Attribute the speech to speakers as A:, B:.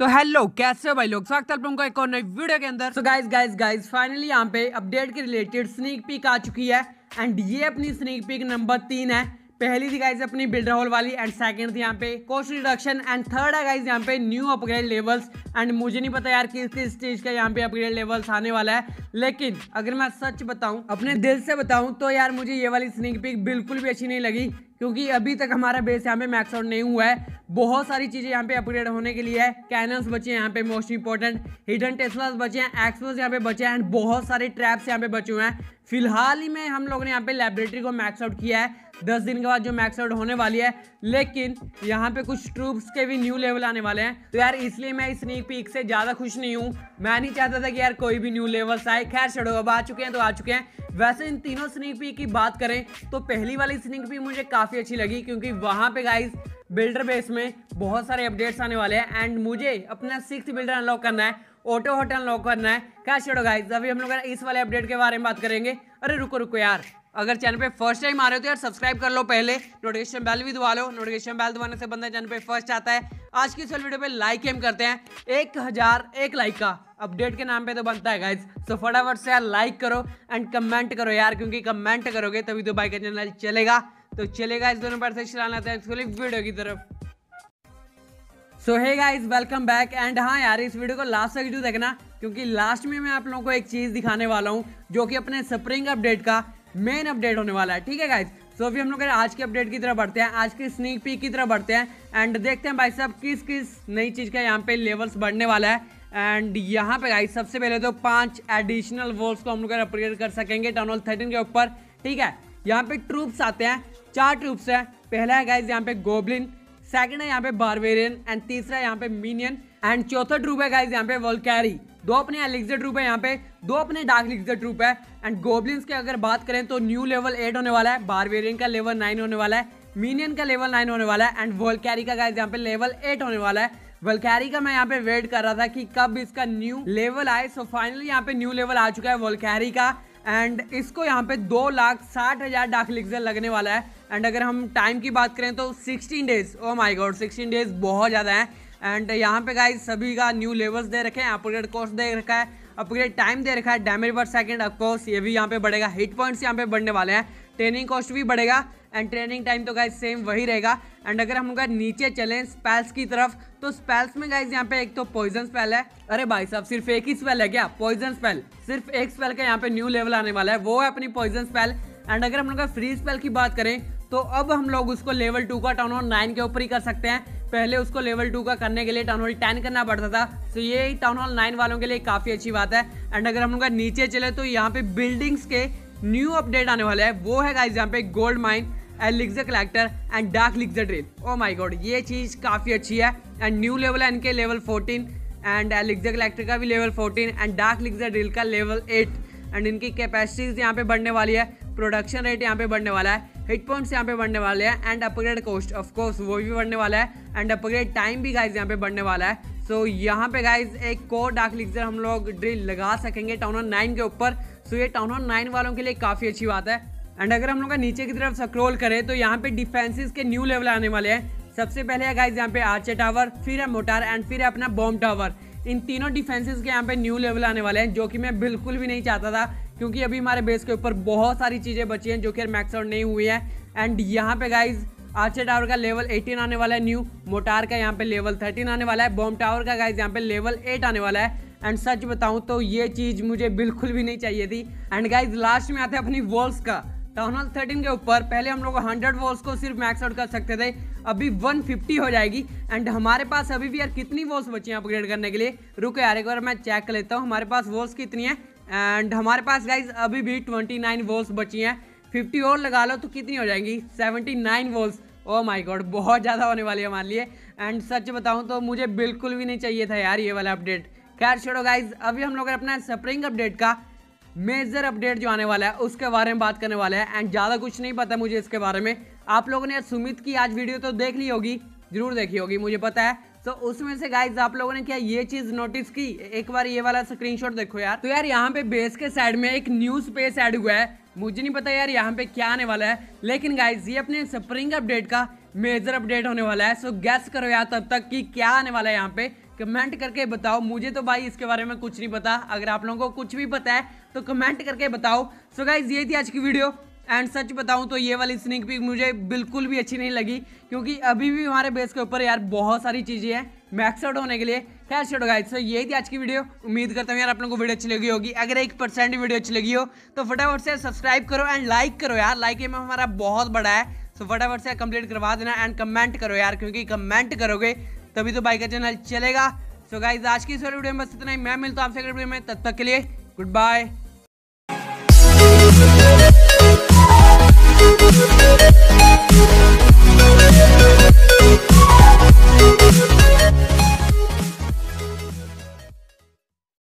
A: तो हेलो कैसे हो भाई लोग? स्वागत है का एक और नई वीडियो के अंदर। So guys guys guys finally यहाँ पे अपडेट के रिलेटेड स्नीक पिक आ चुकी है एंड ये अपनी स्नीक पिक नंबर तीन है। पहली थी गाइज़ अपनी बिल्डर होल वाली एंड सेकंड थी यहाँ पे कॉस्ट रिडक्शन एंड थर्ड है गाइज़ यहाँ पे न्यू अपग्रेड लेवल्स एंड मुझे नहीं पता यार किस किस चीज़ का यहाँ पे अपग्रेड लेवल्स आने वाला है। लेकिन अगर मैं सच बताऊँ, अपने दिल से बताऊँ तो यार मुझे ये वाली स्निक पिक बिल्कुल भी अच्छी नहीं लगी क्योंकि अभी तक हमारा बेस यहाँ पे मैक्स आउट नहीं हुआ है। बहुत सारी चीज़ें यहाँ पे अपग्रेड होने के लिए है। कैनल्स बचे हैं यहाँ पे मोस्ट इंपॉर्टेंट हिडन टेस्लास बचे हैं एक्सपोज यहाँ पे बचे हैं एंड बहुत सारे ट्रैप्स यहाँ पे बचे हुए हैं। फ़िलहाल ही में हम लोगों ने यहाँ पे लेबोरेटरी को मैक्स आउट किया है। दस दिन के बाद जो मैक्स आउट होने वाली है, लेकिन यहाँ पे कुछ ट्रूप्स के भी न्यू लेवल आने वाले हैं। तो यार, इसलिए मैं इस स्नीक पीक से ज़्यादा खुश नहीं हूँ। मैं नहीं चाहता था कि यार कोई भी न्यू लेवल्स आए। खैर छोड़ो अब आ चुके हैं तो आ चुके हैं। वैसे इन तीनों स्नीक पीक की बात करें तो पहली वाली स्नीक पीक मुझे काफ़ी अच्छी लगी, क्योंकि वहाँ पे गाइज़ बिल्डर बेस में बहुत सारे अपडेट्स आने वाले हैं। एंड मुझे अपना सिक्स बिल्डर अनलॉक करना है ऑटो होटल अनलॉक करना है। क्या छोड़ो गाइज़ अभी हम लोग इस वाले अपडेट के बारे में बात करेंगे। अरे, रुको रुको यार। अगर चैनल पे फ़र्स्ट टाइम आ रहे हो तो यार सब्सक्राइब कर लो पहले नोटिफिकेशन बेल भी दबा लो नोटिफिकेशन बेल दबाने से बंदा चैनल पे फ़र्स्ट आता है। आज की इस वीडियो पे लाइक एम करते हैं। एक हज़ार, एक लाइक का अपडेट के नाम पे तो बनता है गाइज़ सो फटाफट से यार लाइक करो एंड कमेंट करो यार, क्योंकि कमेंट करोगे तभी तो बाइक का चैनल चलेगा। तो चलेगा इस दोनों पर से चलाना था वीडियो की तरफ़। So hey guys welcome back and हाँ यार, इस वीडियो को लास्ट तक देखना, क्योंकि लास्ट में मैं आप लोगों को एक चीज़ दिखाने वाला हूँ, जो कि अपने स्प्रिंग अपडेट का मेन अपडेट होने वाला है। ठीक है गाइज़ सो so, अभी हम लोग आज के अपडेट की तरफ़ बढ़ते हैं आज की स्नीक पीक की तरफ़ बढ़ते हैं एंड देखते हैं भाई साहब किस किस नई चीज़ का यहाँ पे लेवल्स बढ़ने वाला है। एंड यहाँ पे गाइज़ सबसे पहले तो पाँच एडिशनल वॉल्स को हम लोग अपग्रेड कर सकेंगे टाउन थर्टीन के ऊपर। ठीक है? यहाँ पे ट्रूप्स आते हैं चार ट्रूप्स हैं। पहला है गाइज़ यहाँ पे गोबलिन सेकेंड है यहाँ पे बारवेरियन एंड तीसरा है यहाँ पे मीनियन एंड चौथा ट्रूप है गाइज़ यहाँ पे वोल्कैरी दो अपने एलिक्सर ट्रूप है यहाँ पे, दो अपने डार्क लिक्सर ट्रूप है. एंड गोबलिन्स की अगर बात करें तो न्यू लेवल एट होने वाला है बारवेरियन का लेवल नाइन होने वाला है मीनियन का लेवल नाइन होने वाला है एंड वोल्कैरी का गाइज़ यहाँ पे लेवल एट होने वाला है. वोल्कैरी का मैं यहाँ पे वेट कर रहा था कि कब इसका न्यू लेवल आए. सो फाइनली यहाँ पे न्यू लेवल आ चुका है वोल्कैरी का. एंड इसको यहाँ पे दो लाख साठ हज़ार डाक लिक्सर लगने वाला है. एंड अगर हम टाइम की बात करें तो sixteen days oh my god sixteen days बहुत ज़्यादा है. एंड यहाँ पे गाइज़ सभी का न्यू लेवल्स दे रखे हैं अपग्रेड कोर्स दे रखा है अपग्रेड टाइम दे रखा है डैमेज पर सेकंड ऑफकोर्स ये भी यहाँ पे बढ़ेगा हिट पॉइंट्स यहाँ पे बढ़ने वाले हैं ट्रेनिंग कॉस्ट भी बढ़ेगा एंड ट्रेनिंग टाइम तो गाइज़ सेम वही रहेगा। एंड अगर हम लोग नीचे चलें स्पेल्स की तरफ़ तो स्पेल्स में गाइज़ यहाँ पे एक तो पॉइजन स्पेल है। अरे भाई साहब, सिर्फ़ एक ही स्पेल है क्या? पॉइजन स्पेल सिर्फ़ एक स्पेल का यहाँ पे न्यू लेवल आने वाला है, वो है अपनी पॉइजन स्पेल एंड अगर हम लोग फ्री स्पेल की बात करें तो अब हम लोग उसको लेवल टू का टाउन हॉल नाइन के ऊपर ही कर सकते हैं। पहले उसको लेवल टू का करने के लिए टाउन हॉल टेन करना पड़ता था। तो ये टाउन हॉल नाइन वालों के लिए काफ़ी अच्छी बात है। एंड अगर हम लोग नीचे चले तो यहाँ पे बिल्डिंग्स के न्यू अपडेट आने वाले हैं। वो है गाइज़ यहाँ पे gold mine elixir collector and dark elixir drill oh my god ये चीज़ काफ़ी अच्छी है। एंड न्यू लेवल है इनके level fourteen and elixir collector का भी level fourteen and dark elixir drill का लेवल एट एंड इनकी कैपेसिटीज यहाँ पे बढ़ने वाली है। प्रोडक्शन रेट यहाँ पे बढ़ने वाला है। हिट पॉइंट्स यहाँ पे बढ़ने वाले हैं and upgrade cost of course वो भी बढ़ने वाला है एंड अपग्रेड टाइम भी गाइज़ यहाँ पे बढ़ने वाला है। सो so, यहाँ पे गाइज़ एक कोर डार्क लिक्सर हम लोग ड्रिल लगा सकेंगे टाउन ऑन नाइन के ऊपर। सो so, ये टाउन ऑन नाइन वालों के लिए काफ़ी अच्छी बात है। एंड अगर हम लोग का नीचे की तरफ़ स्क्रोल करें तो यहाँ पे डिफेंसिस के न्यू लेवल आने वाले हैं। सबसे पहले है गाइज़ यहाँ पे आर्चे टावर फिर है मोटार एंड फिर है अपना बॉम्ब टावर इन तीनों डिफेंसेस के यहाँ पे न्यू लेवल आने वाले हैं, जो कि मैं बिल्कुल भी नहीं चाहता था, क्योंकि अभी हमारे बेस के ऊपर बहुत सारी चीज़ें बची हैं जो कि मैक्स आउट नहीं हुई है। एंड यहाँ पे गाइज़ आर्चर टावर का लेवल 18 आने वाला है न्यू मोटार का यहाँ पे लेवल 13 आने वाला है बॉम्ब टावर का गाइज़ यहाँ पे लेवल 8 आने वाला है। एंड सच बताऊँ तो ये चीज़ मुझे बिल्कुल भी नहीं चाहिए थी। एंड गाइज़ लास्ट में आते हैं अपनी वॉल्स का। टाउन हॉल के ऊपर, पहले हम लोग हंड्रेड वॉल्स को सिर्फ़ मैक्स आउट कर सकते थे, अभी 150 हो जाएगी। एंड हमारे पास अभी भी यार कितनी वॉल्स बची हैं अपग्रेड करने के लिए? रुको यार, एक बार मैं चेक कर लेता हूँ, हमारे पास वॉल्स कितनी है? एंड हमारे पास गाइज़ अभी भी 29 वॉल्स बची हैं। 50 और लगा लो तो कितनी हो जाएँगी? 79 वॉल्स ओ माय गॉड बहुत ज़्यादा होने वाली है हमारे लिए। एंड सच बताऊँ तो मुझे बिल्कुल भी नहीं चाहिए था यार ये वाला अपडेट खैर छोड़ो गाइज़ अभी हम लोग अपना स्प्रिंग अपडेट का मेजर अपडेट जो आने वाला है, उसके बारे में बात करने वाले हैं। एंड ज़्यादा कुछ नहीं पता मुझे इसके बारे में। आप लोगों ने सुमित की आज वीडियो तो देख ली होगी, ज़रूर देखी होगी, मुझे पता है। तो उसमें से गाइज़ आप लोगों ने क्या ये चीज़ नोटिस की? एक बार ये वाला स्क्रीनशॉट देखो यार। तो यार, यहाँ पे बेस के साइड में एक न्यू स्पेस ऐड हुआ है। मुझे नहीं पता यार, यहाँ पे क्या आने वाला है। लेकिन गाइज़ ये अपने स्प्रिंग अपडेट का मेजर अपडेट होने वाला है। सो गैस करो यार तब तक कि क्या आने वाला है यहाँ पे। कमेंट करके बताओ। मुझे तो भाई इसके बारे में कुछ नहीं पता। अगर आप लोगों को कुछ भी पता है तो कमेंट करके बताओ। सो so गाइज़ ये थी आज की वीडियो। एंड सच बताऊँ तो ये वाली स्निक पिक मुझे बिल्कुल भी अच्छी नहीं लगी, क्योंकि अभी भी हमारे बेस के ऊपर यार बहुत सारी चीज़ें हैं मैक्स आउट होने के लिए। खैर, छोड़ो गाइस सो यही थी आज की वीडियो। उम्मीद करता हूँ यार आप लोगों को वीडियो अच्छी लगी होगी। अगर एक परसेंट वीडियो अच्छी लगी हो तो फटाफट से सब्सक्राइब करो एंड लाइक करो यार। लाइक में हमारा बहुत बड़ा है सो फटाफट से कंप्लीट करवा देना एंड कमेंट करो यार, क्योंकि कमेंट करोगे तभी तो बाइक का चैनल चलेगा। सो गाइज़ आज की इस वीडियो में बस इतना ही। मैं मिलता हूँ आपसे वीडियो में। तब तक के लिए गुड बाय